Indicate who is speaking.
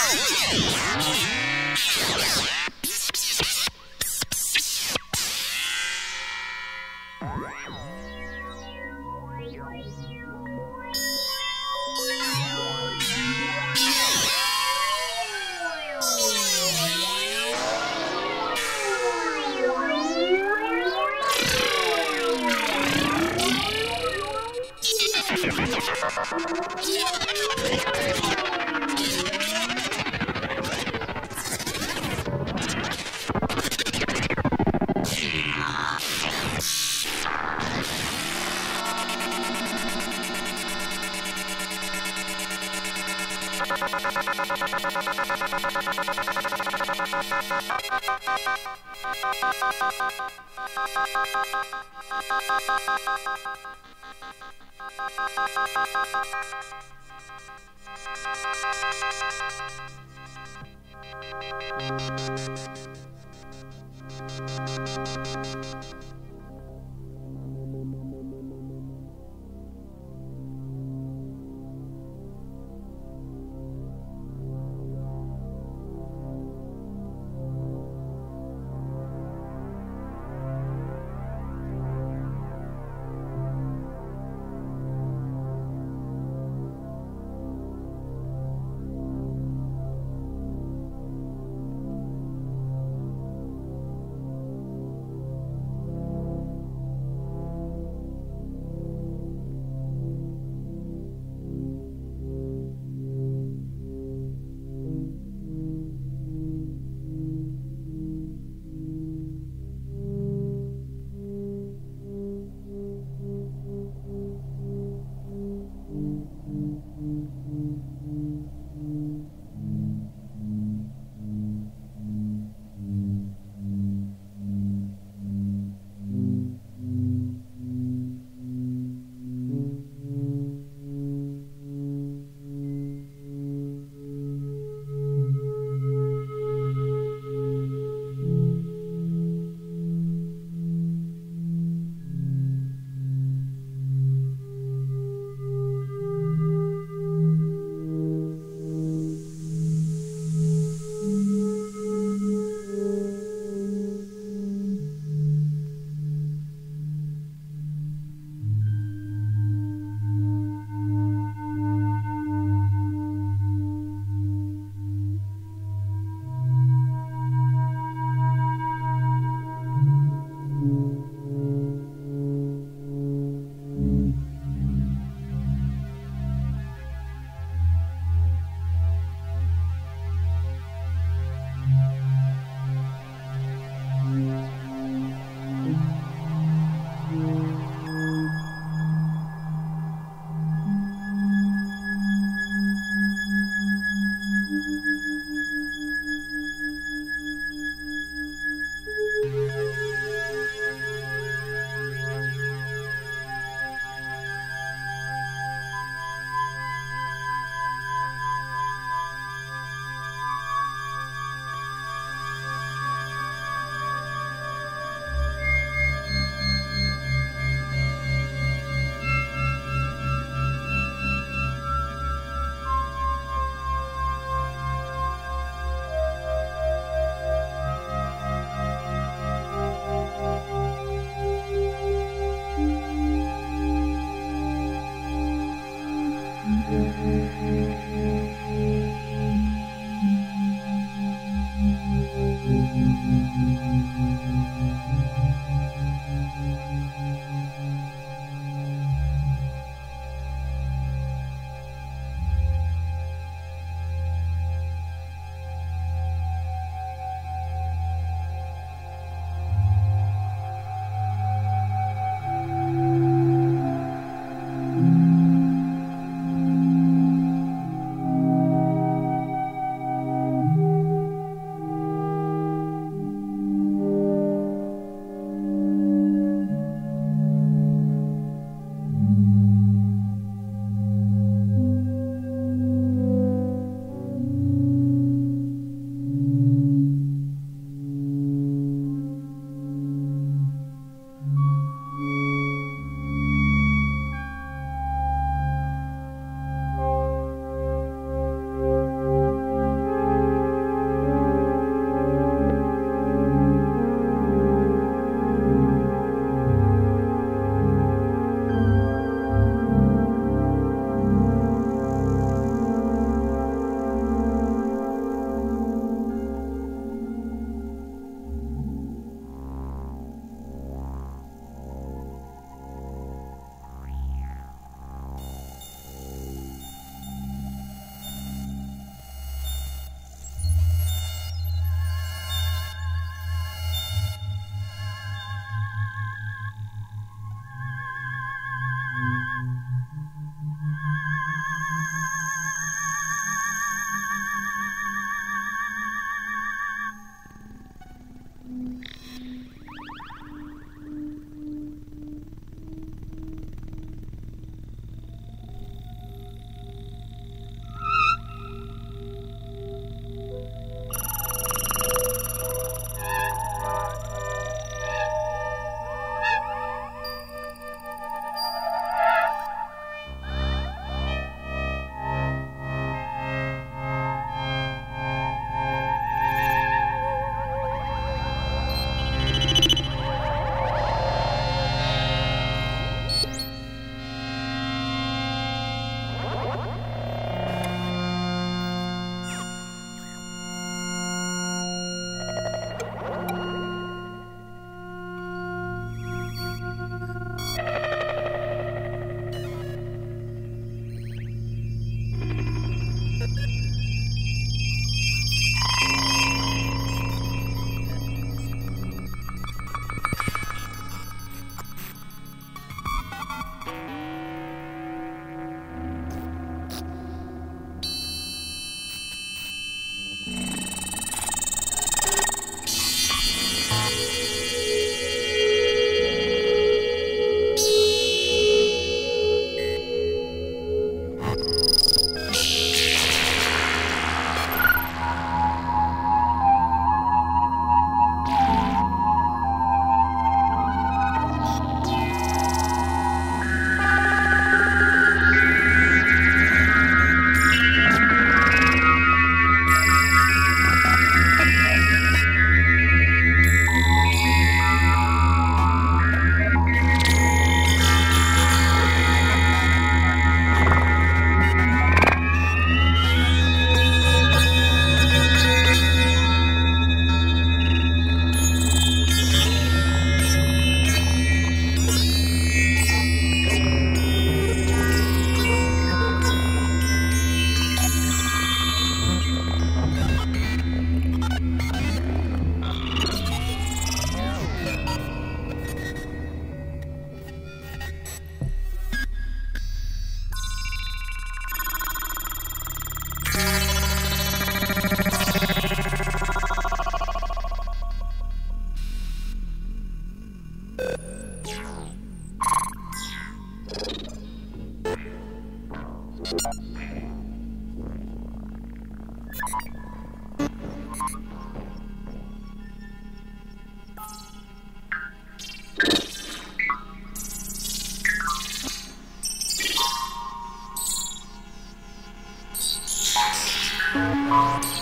Speaker 1: Thank you. Música Música